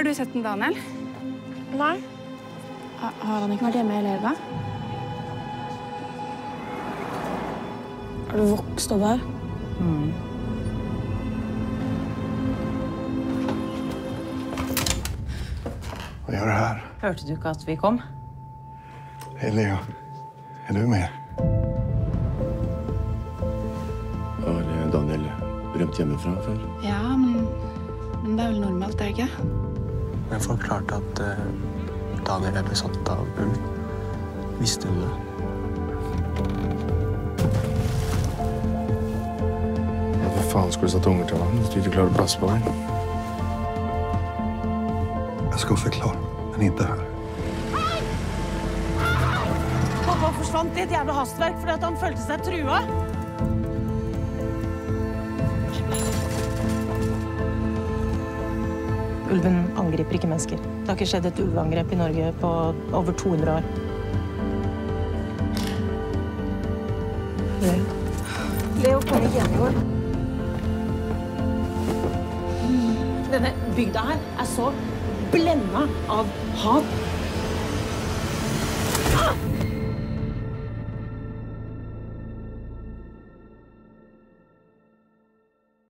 Har du sett den, Daniel? Nei. Ha, har han ikke vært hjemme hele helga? Har du vokst opp her? Hva gjør du her? Hørte du ikke at vi kom? Hei, Leo. Er du med? Har eh, Daniel rømt hjemmefra før? Ja, men, men det er vel normalt, er det ikke? Men forklarte at eh, Daniel er besatt av ulv. Visste du det? Hvorfor faen skulle du satt unger til vann hvis du ikke klarer å passe på dem? Jeg skal forklare, men ikke her. Pappa forsvant i et jævla hastverk fordi at han følte seg trua. Ulven angriper ikke mennesker. Det har ikke skjedd et ulveangrep i Norge på over 200 år. Leo kom igjen i går. Denne bygda her er så blenda av hav. Ah!